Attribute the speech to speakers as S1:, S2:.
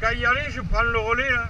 S1: qu'à y aller, je prends le relais là.